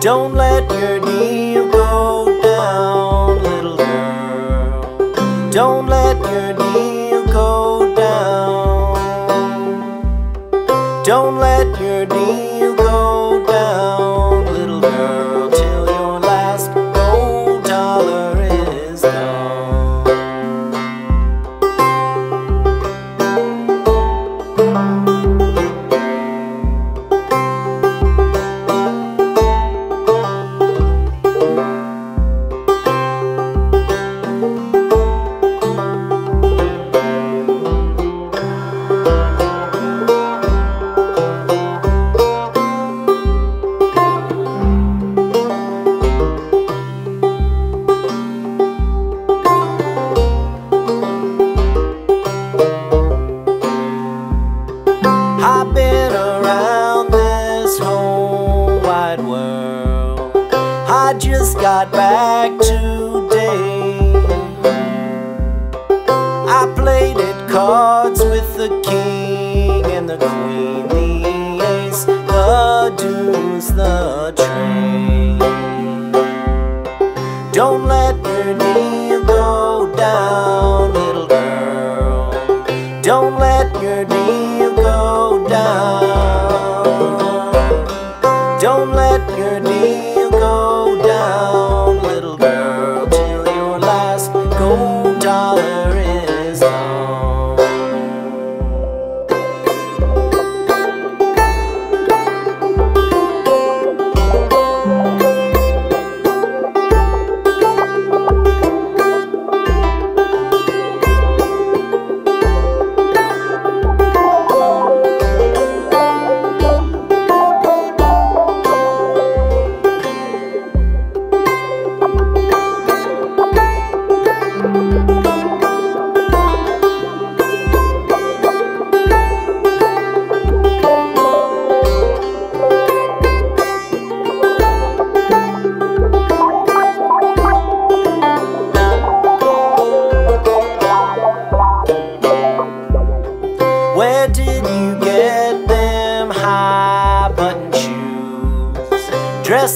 Don't let your knee go down, little girl. Don't let your knee go down. Don't let just got back today. I played at cards with the king and the queen, the ace, the deuce, the tre. Don't let your deal go down,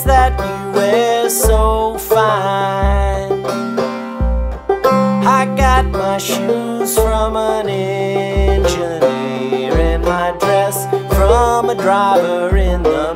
That you wear so fine. I got my shoes from an engineer and my dress from a driver in the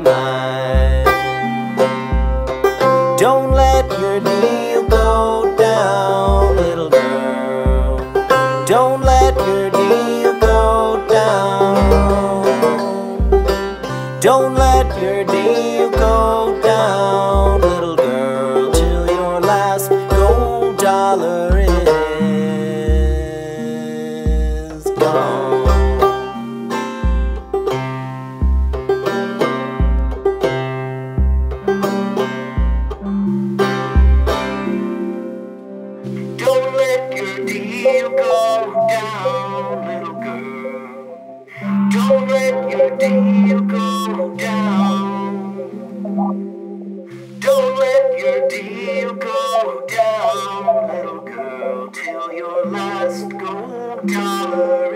Don't let your deal go down, little girl, till your last gold dollar is gone. Don't let your deal go down, little girl. Don't let your deal down,